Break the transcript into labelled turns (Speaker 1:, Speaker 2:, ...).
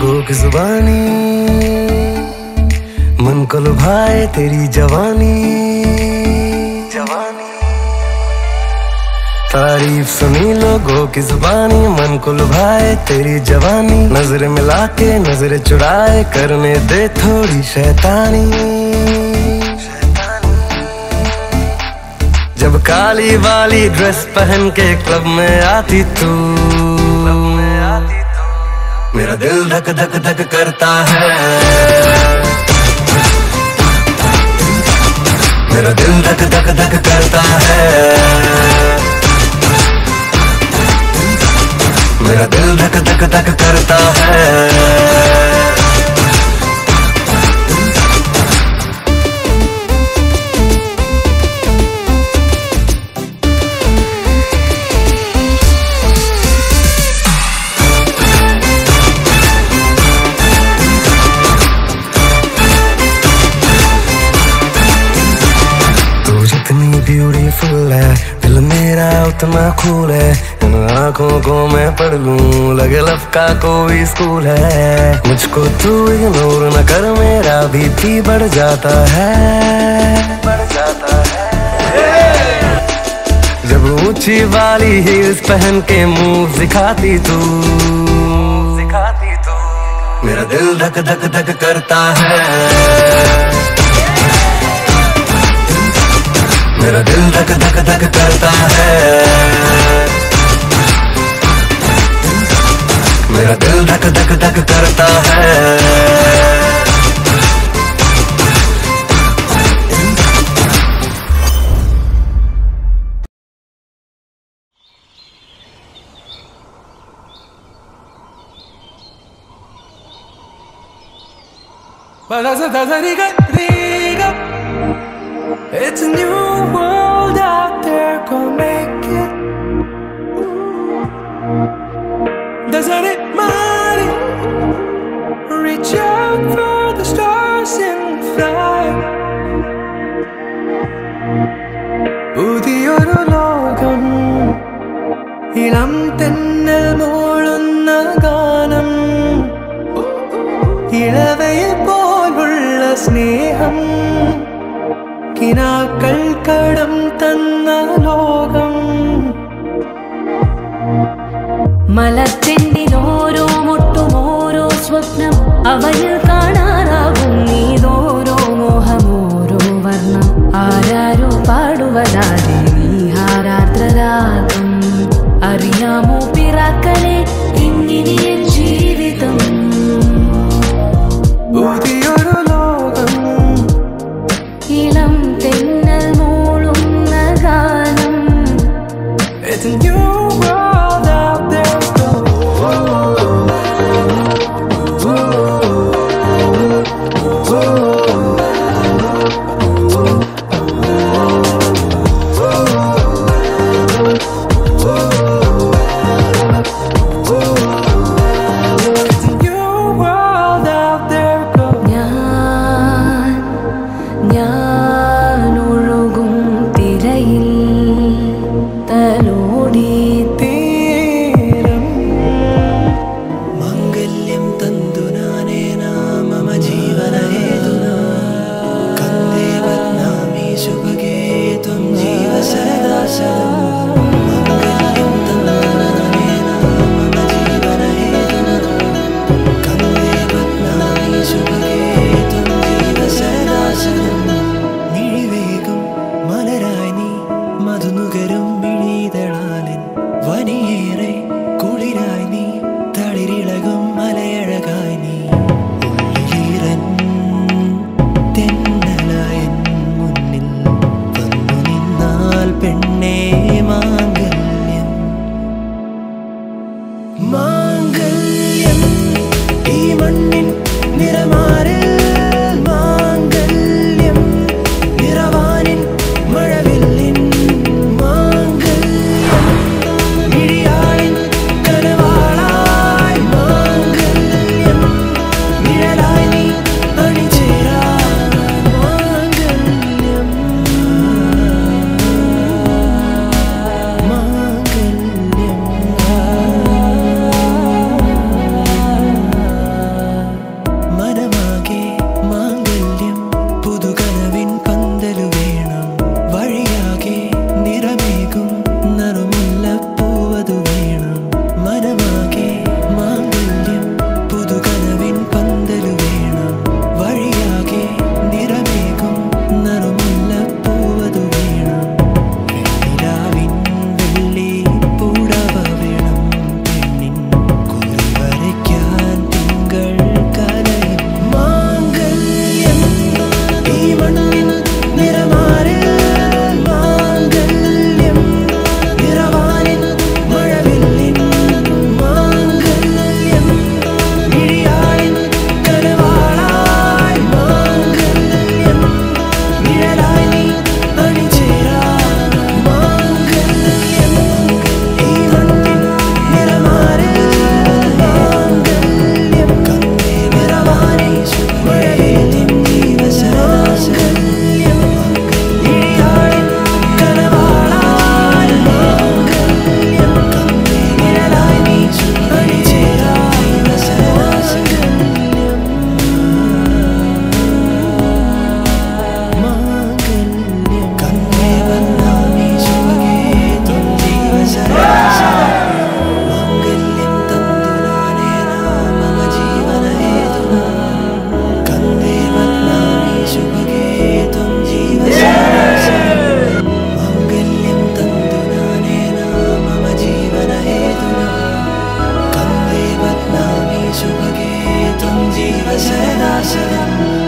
Speaker 1: लोगों की जुबानी। मन को लुभाए तेरी जवानी। जवानी। तारीफ़ सुनी लोगों की जुबानी। मन को लुभाए तेरी जवानी। नज़र मिला के नज़र चुराए करने दे थोड़ी शैतानी। जब काली वाली ड्रेस पहन के क्लब में आती तू। मेरा दिल धक धक धक करता है। मेरा दिल धक धक धक करता है। मेरा दिल धक धक धक करता है। उतना खूल है। इन आँखों को मैं पढ़ लूँ। लगे लव का कोई स्कूल है। मुझको तू इग्नोर न कर। मेरा बीपी बढ़ जाता है। बढ़ जाता है। जब ऊँची वाली हील्स पहन के मूव दिखाती तू। दिखाती तू। मेरा दिल धक धक धक करता है। मेरा दिल धक धक धक करता है। मेरा दिल धक धक धक करता है।
Speaker 2: It's a new world out there, go make it. Doesn't it matter? Reach out for the stars and fly. പുതിയൊരു ലോകം ഇളം തെന്നൽ മൂളുന്ന ഗാനം ഇളവയിൽ പോലുള്ള സ്നേഹം കിനാക്കൾ കടം തന്ന ലോകം.
Speaker 3: മലത്തിന്റെ ഓരോ മുട്ടും ഓരോ സ്വപ്നം അവയിൽ കാണാറാകും നീതോരോ മോഹം ഓരോ വർണം. ആരാരോ പാടുവതാതെ നീ അറിയാമോ പിറാക്കലെ ഇങ്ങനെ
Speaker 2: to you.
Speaker 4: பெண்ணே. I vives en hacer